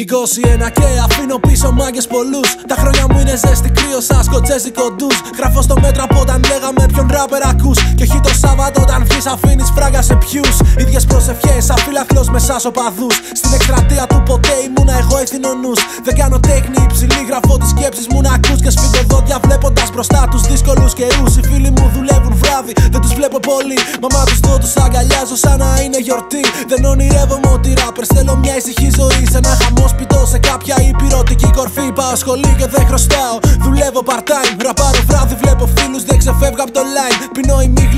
21 και αφήνω πίσω μάγκες πολλούς. Τα χρόνια μου είναι ζέστη κρύο σαν σκοτσέζικο ντουζ. Γράφω στο μέτρο από όταν λέγαμε ποιον ράπερ ακού. Και όχι το Σάββατο όταν βγεις αφήνεις φράγκα σε ποιου. ίδιες προσευχές σαν φύλαχλο με σα παδού. Στην εκστρατεία του ποτέ ήμουνα εγώ ευθυνονούς. Δεν κάνω τέχνη υψηλή, γραφώ τι σκέψει μου να ακούς. Και σφίγγω δόντια βλέποντας μπροστά τους δύσκολους καιρούς. Οι φίλοι μου δουλεύουν βράδυ, δεν τους βλέπω πολύ. Μαμά τους δω τους αγκαλιάζω σαν να είναι γιορτή. Δεν ονειρεύομαι ότι ράπερ θέλω μια ησυχή ζωή σε ένα χαμό σπιτό σε κάποια υπηρετική κορφή. Πάω σχολή και δεν χρωστάω. Δουλεύω part-time. Ραπάρω βράδυ, βλέπω φίλους, δεν ξεφεύγω από το line. be no me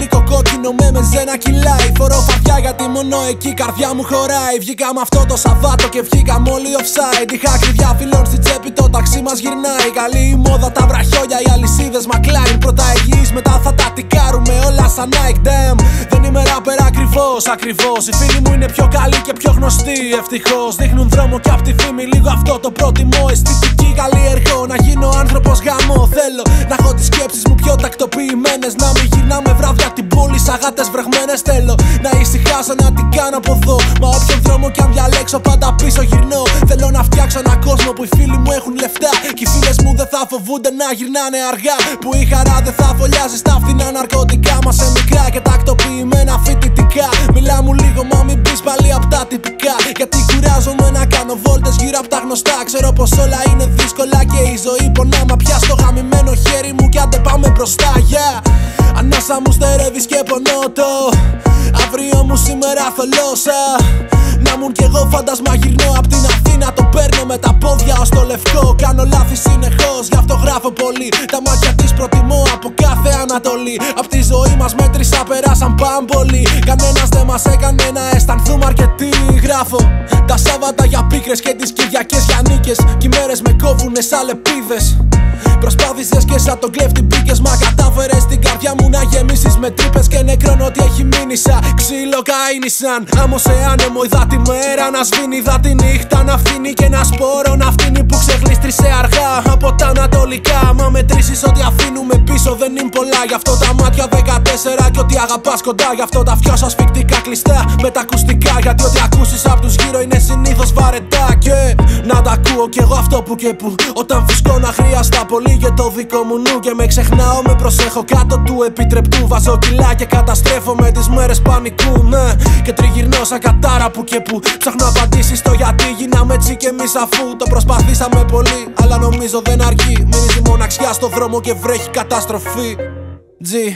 κόκκινο με μεζένα κιλάει. Φορώ φαρδιά γιατί μόνο εκεί η καρδιά μου χωράει. Βγήκα με αυτό το Σαββάτο και βγήκαμε όλοι offside. Είχα κλειδιά φιλών στη τσέπη, το ταξί μας γυρνάει. Καλή η μόδα, τα βραχιόλια, οι αλυσίδες McLean. Πρώτα υγιείς, μετά θα τα τικάρουμε όλα σαν Nike. Damn, δεν είμαι ράπερ ακριβώς, ακριβώς. Οι φίλοι μου είναι πιο καλοί και πιο γνωστοί. Ευτυχώς δείχνουν δρόμο και απ' τη φήμη λίγο αυτό το πρότιμο. Αισθητική καλλιεργώ να γίνω άνθρωπος γάμο. Θέλω να έχω τις σκέψεις μου πιο τακτοποιημένες. Να μην γυρνάμε βράδια την πόλη, αγάτες βρεγμένες. Θέλω να ησυχάσω να την κάνω από εδώ. Μα όποιον δρόμο κι αν διαλέξω, πάντα πίσω γυρνώ. Θέλω να φτιάξω ένα κόσμο που οι φίλοι μου έχουν λεφτά. Και οι φίλες μου δεν θα φοβούνται να γυρνάνε αργά. Που η χαρά δεν θα φωλιάζει στα φθηνά ναρκωτικά μα σε μικρά και τακτοποιημένα φοιτητικά. Μιλά μου λίγο, μα μην πεις πάλι απ' τα τυπικά. Γιατί κουράζομαι να κάνω βόλτες γύρω από τα γνωστά. Ξέρω πως όλα είναι δύσκολα και η ζωή πονά. Μα πια στο γαμημένο Ανάσα μου στερεύεις και πονώ το. Αύριο μου σήμερα θολώσα. Να μου κι εγώ φάντασμα γυρνώ απ' την Αθήνα. Το παίρνω με τα πόδια ω το λευκό. Κάνω λάθη συνεχώς, γι' αυτό γράφω πολύ. Τα μάτια της προτιμώ από κάθε Ανατολή. Απ' τη ζωή μας μέτρησα, περάσαν πάμπολοι. Κανένας δεν μας έκανε να αισθανθούμε αρκετοί. Γράφω τα Σάββατα για πίκρες και τις Κυριακές για νίκες. Κι οι μέρες με κόβουνε σαν λεπίδες. Προσπάθησες και σαν τον κλέφτη μπήκες. Μα κατάφερες στην καρδιά μου να γεμίσεις με τρύπες και νεκρόν ότι έχει μείνει σαν ξύλο καΐνησαν. Άμμο σε άνεμο, είδα τη μέρα να σβήνει. Είδα τη νύχτα να φθίνει και ένα σπόρο τα ανατολικά. Μα μετρήσεις ότι αφήνουμε πίσω δεν είναι πολλά. Γι' αυτό τα μάτια 14 και ότι αγαπάς κοντά. Γι' αυτό τα αυτιά σφιχτικά κλειστά με τα ακουστικά. Γιατί ό,τι ακούσεις από τους γύρω είναι συνήθως βαρετά. Και να τα ακούω κι εγώ αυτό που και που. Όταν φυσκώ να χρειαστά πολύ για το δικό μου νου. Και με ξεχνάω, με προσέχω κάτω του επιτρεπτού. Βάζω κιλά και καταστρέφω με τις μέρες πανικού. Ναι, και τριγυρνώ σαν κατάρα που και που. Ψάχνω απαντήσεις στο γιατί γίναμε έτσι κι εμείς αφού το προσπαθήσαμε πολύ. Αλλά νομίζω δεν αρκεί. Μείνει η μοναξιά στο δρόμο και βρέχει καταστροφή. G.